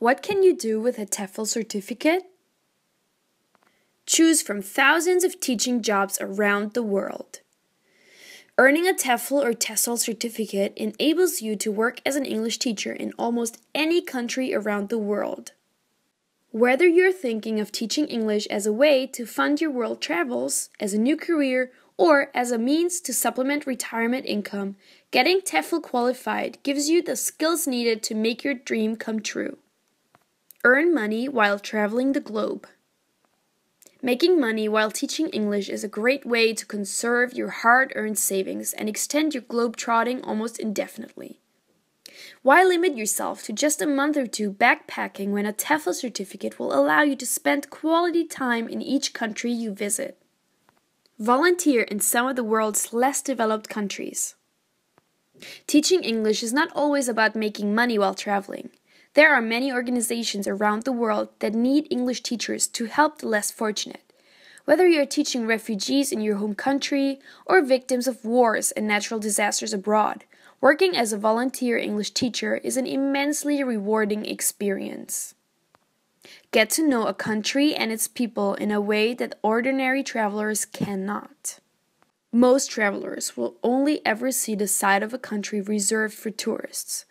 What can you do with a TEFL certificate? Choose from thousands of teaching jobs around the world. Earning a TEFL or TESOL certificate enables you to work as an English teacher in almost any country around the world. Whether you're thinking of teaching English as a way to fund your world travels, as a new career, or as a means to supplement retirement income, getting TEFL qualified gives you the skills needed to make your dream come true. Earn money while traveling the globe. Making money while teaching English is a great way to conserve your hard earned savings and extend your globe-trotting almost indefinitely. Why limit yourself to just a month or two backpacking when a TEFL certificate will allow you to spend quality time in each country you visit? Volunteer in some of the world's less developed countries. Teaching English is not always about making money while traveling. There are many organizations around the world that need English teachers to help the less fortunate. Whether you're teaching refugees in your home country or victims of wars and natural disasters abroad, working as a volunteer English teacher is an immensely rewarding experience. Get to know a country and its people in a way that ordinary travelers cannot. Most travelers will only ever see the side of a country reserved for tourists.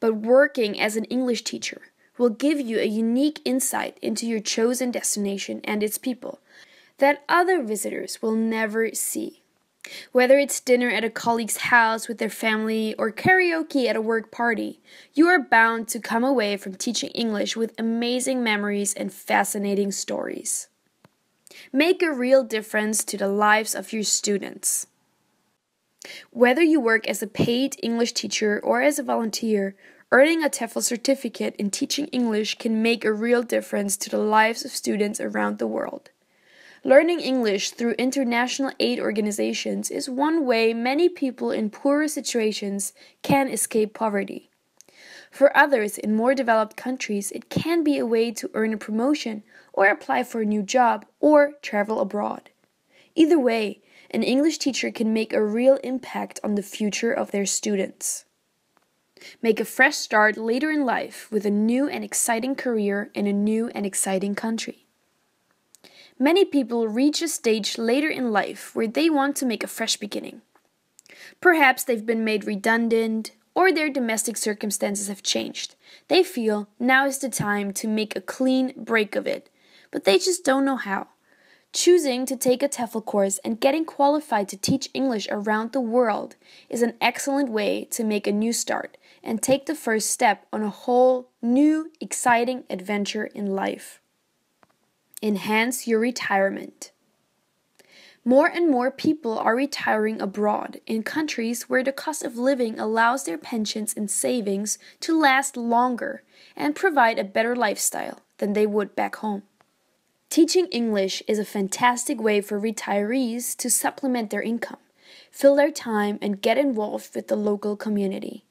But working as an English teacher will give you a unique insight into your chosen destination and its people that other visitors will never see. Whether it's dinner at a colleague's house with their family or karaoke at a work party, you are bound to come away from teaching English with amazing memories and fascinating stories. Make a real difference to the lives of your students. Whether you work as a paid English teacher or as a volunteer, earning a TEFL certificate in teaching English can make a real difference to the lives of students around the world. Learning English through international aid organizations is one way many people in poorer situations can escape poverty. For others in more developed countries, it can be a way to earn a promotion or apply for a new job or travel abroad. Either way, an English teacher can make a real impact on the future of their students. Make a fresh start later in life with a new and exciting career in a new and exciting country. Many people reach a stage later in life where they want to make a fresh beginning. Perhaps they've been made redundant or their domestic circumstances have changed. They feel now is the time to make a clean break of it, but they just don't know how. Choosing to take a TEFL course and getting qualified to teach English around the world is an excellent way to make a new start and take the first step on a whole new, exciting adventure in life. Enhance your retirement. More and more people are retiring abroad in countries where the cost of living allows their pensions and savings to last longer and provide a better lifestyle than they would back home. Teaching English is a fantastic way for retirees to supplement their income, fill their time, and get involved with the local community.